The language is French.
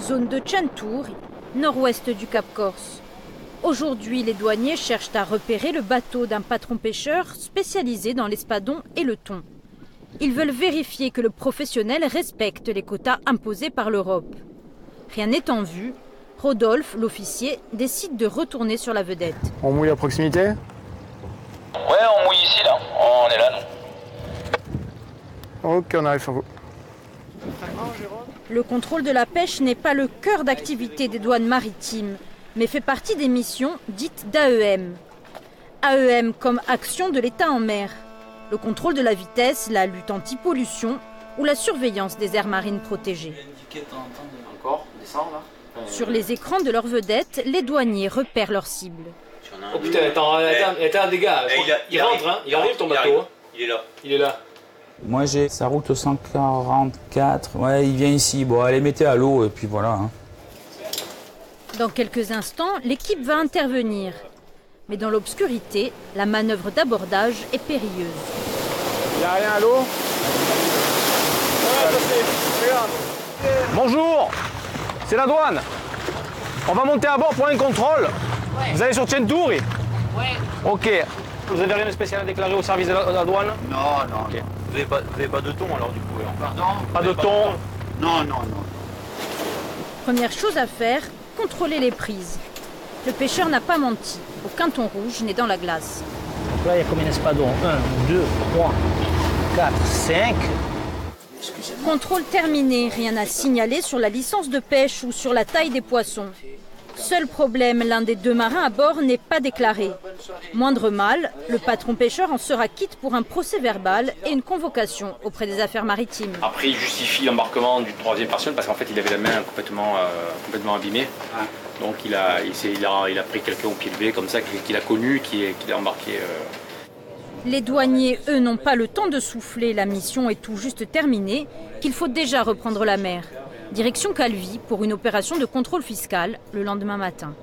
zone de Chantour, nord-ouest du Cap Corse. Aujourd'hui, les douaniers cherchent à repérer le bateau d'un patron pêcheur spécialisé dans l'espadon et le thon. Ils veulent vérifier que le professionnel respecte les quotas imposés par l'Europe. Rien n'étant vu, Rodolphe, l'officier, décide de retourner sur la vedette. On mouille à proximité? Ouais, on mouille ici, là. On est là, nous. Ok, on arrive sur vous. Le contrôle de la pêche n'est pas le cœur d'activité des douanes maritimes, mais fait partie des missions dites d'AEM. AEM comme action de l'État en mer. Le contrôle de la vitesse, la lutte anti-pollution ou la surveillance des aires marines protégées. Là Sur les écrans de leurs vedettes, les douaniers repèrent leurs cibles. Oh putain, attends, attends, attends, gars. Eh, il a- il, rentre, arrive. hein Il arrive ton bateau. hein. Il est là. Il est là. Moi j'ai sa route 144. Ouais, il vient ici. Bon, allez, mettez à l'eau et puis voilà. hein. Dans quelques instants, l'équipe va intervenir. Mais dans l'obscurité, la manœuvre d'abordage est périlleuse. Il a rien à l'eau? Bonjour, c'est la douane. On va monter à bord pour un contrôle. Vous allez sur Tchentouri Ouais. Ok. Vous avez rien de spécial à déclarer au service de la, de la douane? Non, non. Vous n'avez pas, vous avez pas de thon, alors, du coup. alors. Pardon Pas de thon Non, non, non. Première chose à faire, contrôler les prises. Le pêcheur n'a pas menti. Aucun thon rouge n'est dans la glace. Là, il y a combien d'espadons? 1, 2, 3, 4, 5. Contrôle terminé, rien à signaler sur la licence de pêche ou sur la taille des poissons. Seul problème, l'un des deux marins à bord n'est pas déclaré. Moindre mal, le patron pêcheur en sera quitte pour un procès verbal et une convocation auprès des affaires maritimes. Après, il justifie l'embarquement d'une troisième personne parce qu'en fait, il avait la main complètement, euh, complètement abîmée. Donc, il a, il, s'est- il a, il a pris quelqu'un au pied levé, comme ça, qu'il qu'il a connu, qui est, qui l'a embarqué. euh. Les douaniers, eux, n'ont pas le temps de souffler, la mission est tout juste terminée, qu'il faut déjà reprendre la mer. Direction Calvi pour une opération de contrôle fiscal le lendemain matin.